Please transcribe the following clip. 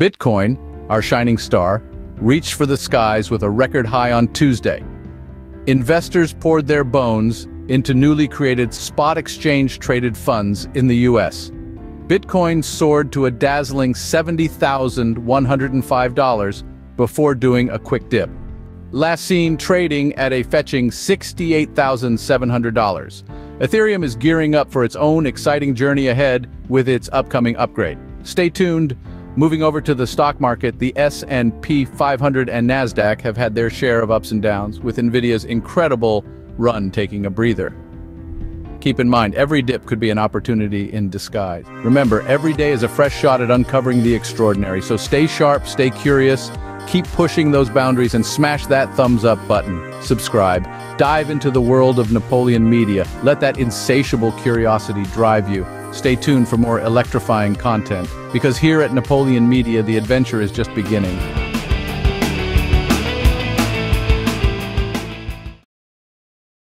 Bitcoin, our shining star, reached for the skies with a record high on Tuesday. Investors poured their bones into newly created spot exchange-traded funds in the U.S. Bitcoin soared to a dazzling $70,105 before doing a quick dip. Last seen trading at a fetching $68,700. Ethereum is gearing up for its own exciting journey ahead with its upcoming upgrade. Stay tuned. Moving over to the stock market, the S&P 500 and Nasdaq have had their share of ups and downs, with Nvidia's incredible run taking a breather. Keep in mind, every dip could be an opportunity in disguise. Remember, every day is a fresh shot at uncovering the extraordinary, so stay sharp, stay curious, keep pushing those boundaries and smash that thumbs up button. Subscribe. Dive into the world of Napoleon Media. Let that insatiable curiosity drive you. Stay tuned for more electrifying content, because here at Napoleon Media the adventure is just beginning.